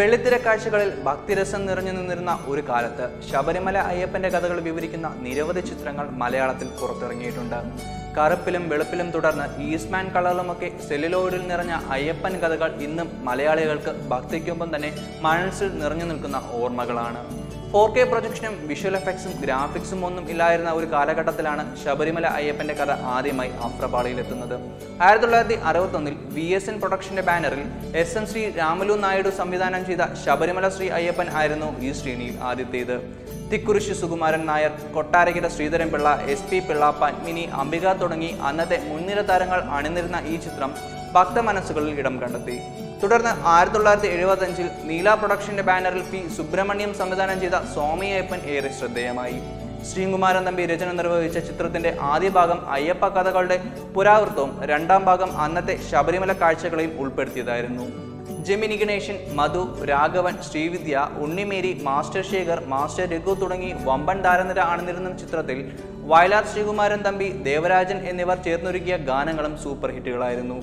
വെള്ളിത്തിര കാഴ്ചകളിൽ ഭക്തിരസം നിറഞ്ഞു നിന്നിരുന്ന ഒരു കാലത്ത് ശബരിമല അയ്യപ്പന്റെ കഥകൾ വിവരിക്കുന്ന നിരവധി ചിത്രങ്ങൾ മലയാളത്തിൽ പുറത്തിറങ്ങിയിട്ടുണ്ട്. കറുപ്പിലും വെളുപ്പിലും തുടർന്ന് ഈസ്റ്റ്മാൻ കളറിലുമൊക്കെ സെല്ലുലോയിഡിൽ നിറഞ്ഞ അയ്യപ്പൻ കഥകൾ ഇന്നും മലയാളികൾക്ക് ഭക്തിക്കൊപ്പം തന്നെ മനസ്സിൽ നിറഞ്ഞു നിൽക്കുന്ന ഓർമ്മകളാണ്. ഫോർ കെ പ്രൊജക്ഷനും വിഷ്വൽ എഫക്ട്സും ഗ്രാഫിക്സും ഒന്നും ഇല്ലായിരുന്ന ഒരു കാലഘട്ടത്തിലാണ് ശബരിമല അയ്യപ്പന്റെ കഥ ആദ്യമായി ആഫ്രപാളിയിലെത്തുന്നത് ആയിരത്തി തൊള്ളായിരത്തി അറുപത്തൊന്നിൽ വി എസ് എൻ പ്രൊഡക്ഷന്റെ ബാനറിൽ എസ് എം ശ്രീ രാമലു നായിഡു സംവിധാനം ചെയ്ത ശബരിമല ശ്രീ അയ്യപ്പൻ ആയിരുന്നു ഈ ശ്രേണിയിൽ ആദ്യത്തേത്. തിക്കുറിശി സുകുമാരൻ നായർ കൊട്ടാരക്കര ശ്രീധരൻപിള്ള എസ് പി പിള്ള പത്മിനി അംബിക തുടങ്ങി അന്നത്തെ മുൻനിര താരങ്ങൾ അണിനിരുന്ന ഈ ചിത്രം ഭക്തമനസ്സുകളിൽ ഇടം കണ്ടെത്തി. തുടർന്ന് ആയിരത്തി തൊള്ളായിരത്തി എഴുപത്തി അഞ്ചിൽ നീല പ്രൊഡക്ഷന്റെ ബാനറിൽ പി സുബ്രഹ്മണ്യം സംവിധാനം ചെയ്ത സ്വാമിയപ്പൻ ഏറെ ശ്രദ്ധേയമായി. ശ്രീകുമാരൻ തമ്പി രചന നിർവഹിച്ച ചിത്രത്തിന്റെ ആദ്യ ഭാഗം അയ്യപ്പ കഥകളുടെ പുരാവൃത്തവും രണ്ടാം ഭാഗം അന്നത്തെ ശബരിമല കാഴ്ചകളെയും ഉൾപ്പെടുത്തിയതായിരുന്നു. ജെമിനി ഗണേശൻ മധു രാഘവൻ ശ്രീവിദ്യ ഉണ്ണിമേരി മാസ്റ്റർ ശേഖർ മാസ്റ്റർ രഘു തുടങ്ങി വമ്പൻ താരനിര അണിനിരുന്ന ചിത്രത്തിൽ വയലാർ ശ്രീകുമാരൻ തമ്പി ദേവരാജൻ എന്നിവർ ചേർന്നൊരുക്കിയ ഗാനങ്ങളും സൂപ്പർ ഹിറ്റുകളായിരുന്നു.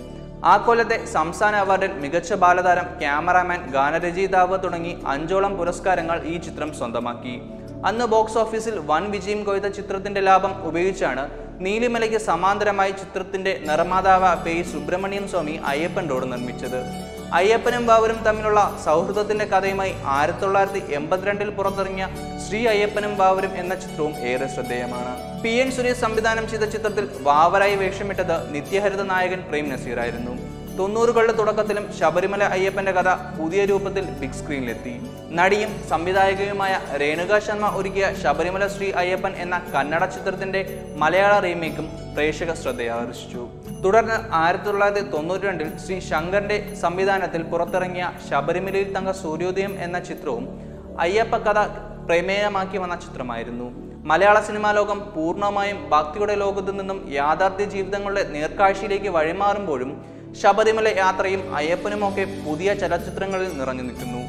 ആ കൊല്ലത്തെ സംസ്ഥാന അവാർഡിൽ മികച്ച ബാലതാരം ക്യാമറാമാൻ ഗാനരചയിതാവ് തുടങ്ങി അഞ്ചോളം പുരസ്കാരങ്ങൾ ഈ ചിത്രം സ്വന്തമാക്കി. അന്ന് ബോക്സ് ഓഫീസിൽ വൻ വിജയം കൊയ്ത ചിത്രത്തിന്റെ ലാഭം ഉപയോഗിച്ചാണ് നീലിമലയ്ക്ക് സമാന്തരമായി ചിത്രത്തിന്റെ നിർമ്മാതാവ് പേ സുബ്രഹ്മണ്യം സ്വാമി അയ്യപ്പൻ റോഡ് നിർമ്മിച്ചത്. അയ്യപ്പനും ബാബരും തമ്മിലുള്ള സൗഹൃദത്തിന്റെ കഥയുമായി ആയിരത്തി തൊള്ളായിരത്തി എൺപത്തിരണ്ടിൽ പുറത്തിറങ്ങിയ ശ്രീ അയ്യപ്പനും ബാബരും എന്ന ചിത്രവും ഏറെ ശ്രദ്ധേയമാണ്. പി. എൻ. സുരേഷ് സംവിധാനം ചെയ്ത ചിത്രത്തിൽ വാവരായി വേഷമിട്ടത് നിത്യഹരിത നായകൻ പ്രേം നസീറായിരുന്നു. തൊണ്ണൂറുകളുടെ തുടക്കത്തിലും ശബരിമല അയ്യപ്പന്റെ കഥ പുതിയ രൂപത്തിൽ ബിഗ് സ്ക്രീനിലെത്തി നടിയും സംവിധായകയുമായ രേണുക ശർമ്മ ഒരുക്കിയ ശബരിമല ശ്രീ അയ്യപ്പൻ എന്ന കന്നഡ ചിത്രത്തിന്റെ മലയാള റീമേക്കും പ്രേക്ഷക ശ്രദ്ധയാകർഷിച്ചു തുടർന്ന് ആയിരത്തി തൊള്ളായിരത്തി തൊണ്ണൂറ്റി രണ്ടിൽ ശ്രീ ശങ്കറിന്റെ സംവിധാനത്തിൽ പുറത്തിറങ്ങിയ ശബരിമലയിൽ തങ്ക സൂര്യോദയം എന്ന ചിത്രവും അയ്യപ്പ കഥ പ്രമേയമാക്കി വന്ന ചിത്രമായിരുന്നു. മലയാള സിനിമാ ലോകം പൂർണമായും ഭക്തിയുടെ ലോകത്തു നിന്നും യാഥാർത്ഥ്യ ജീവിതങ്ങളുടെ നേർക്കാഴ്ചയിലേക്ക് വഴിമാറുമ്പോഴും ശബരിമല യാത്രയും അയ്യപ്പനുമൊക്കെ പുതിയ ചലച്ചിത്രങ്ങളിൽ നിറഞ്ഞു നിൽക്കുന്നു.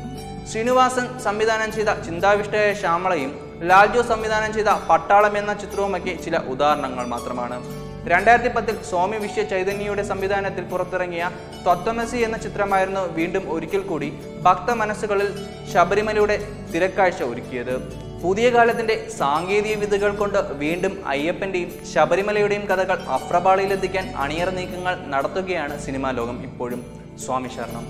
ശ്രീനിവാസൻ സംവിധാനം ചെയ്ത ചിന്താവിഷ്ടയായ ശ്യാമളയും ലാൽജോ സംവിധാനം ചെയ്ത പട്ടാളം എന്ന ചിത്രവുമൊക്കെ ചില ഉദാഹരണങ്ങൾ മാത്രമാണ്. രണ്ടായിരത്തി പത്തിൽ സ്വാമി വിശ്വ ചൈതന്യയുടെ സംവിധാനത്തിൽ പുറത്തിറങ്ങിയ തത്വമസി എന്ന ചിത്രമായിരുന്നു വീണ്ടും ഒരിക്കൽ കൂടി ഭക്ത മനസ്സുകളിൽ ശബരിമലയുടെ തിരക്കാഴ്ച ഒരുക്കിയത്. പുതിയ കാലത്തിന്റെ സാങ്കേതിക വിദ്യകൾ കൊണ്ട് വീണ്ടും അയ്യപ്പന്റെയും ശബരിമലയുടെയും കഥകൾ അഫ്രപാളിയിലെത്തിക്കാൻ അണിയറ നീക്കങ്ങൾ നടത്തുകയാണ് സിനിമാ ലോകം ഇപ്പോഴും. സ്വാമി ശരണം.